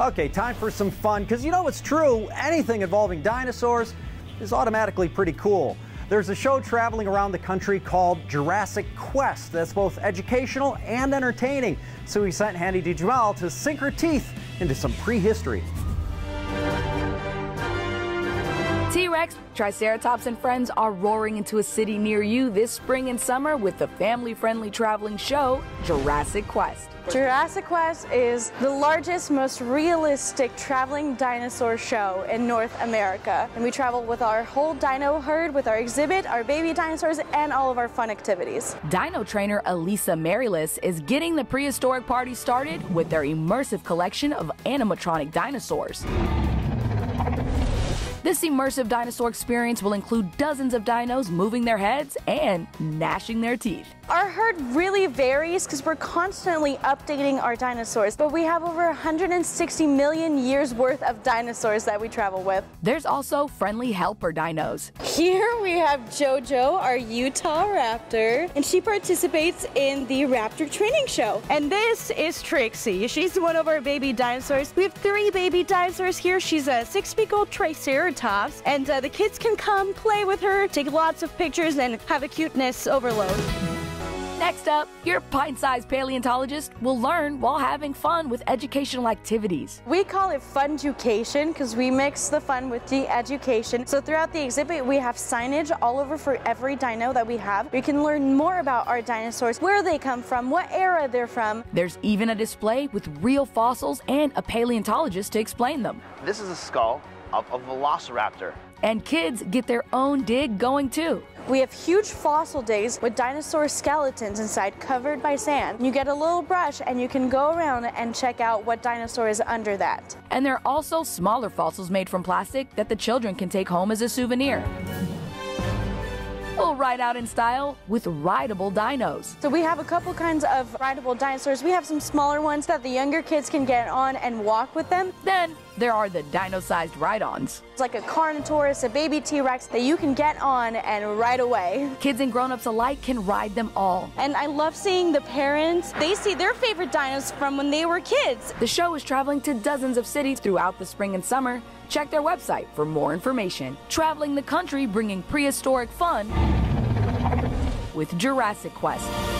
Okay, time for some fun, because you know it's true, anything involving dinosaurs is automatically pretty cool. There's a show traveling around the country called Jurassic Quest that's both educational and entertaining. So we sent Handy DeJamal to sink her teeth into some prehistory. T-Rex, Triceratops, and friends are roaring into a city near you this spring and summer with the family-friendly traveling show, Jurassic Quest. Jurassic Quest is the largest, most realistic traveling dinosaur show in North America. And we travel with our whole dino herd, with our exhibit, our baby dinosaurs, and all of our fun activities. Dino trainer Elisa Marilis is getting the prehistoric party started with their immersive collection of animatronic dinosaurs. This immersive dinosaur experience will include dozens of dinos moving their heads and gnashing their teeth. Our herd really varies because we're constantly updating our dinosaurs, but we have over 160 million years worth of dinosaurs that we travel with. There's also friendly helper dinos. Here we have JoJo, our Utah raptor, and she participates in the raptor training show. And this is Trixie. She's one of our baby dinosaurs. We have three baby dinosaurs here. She's a six-week-old Triceratops, and uh, the kids can come play with her, take lots of pictures, and have a cuteness overload. Next up, your pint-sized paleontologist will learn while having fun with educational activities. We call it fun education because we mix the fun with the education. So throughout the exhibit, we have signage all over for every dino that we have. We can learn more about our dinosaurs, where they come from, what era they're from. There's even a display with real fossils and a paleontologist to explain them. This is a skull of a velociraptor. And kids get their own dig going too. We have huge fossil days with dinosaur skeletons inside covered by sand. You get a little brush and you can go around and check out what dinosaur is under that. And there are also smaller fossils made from plastic that the children can take home as a souvenir. Ride out in style with rideable dinos. So we have a couple kinds of rideable dinosaurs. We have some smaller ones that the younger kids can get on and walk with them. Then there are the dino-sized ride-ons. It's like a Carnotaurus, a baby T-Rex that you can get on and ride away. Kids and grown-ups alike can ride them all. And I love seeing the parents. They see their favorite dinos from when they were kids. The show is traveling to dozens of cities throughout the spring and summer. Check their website for more information. Traveling the country bringing prehistoric fun with Jurassic Quest.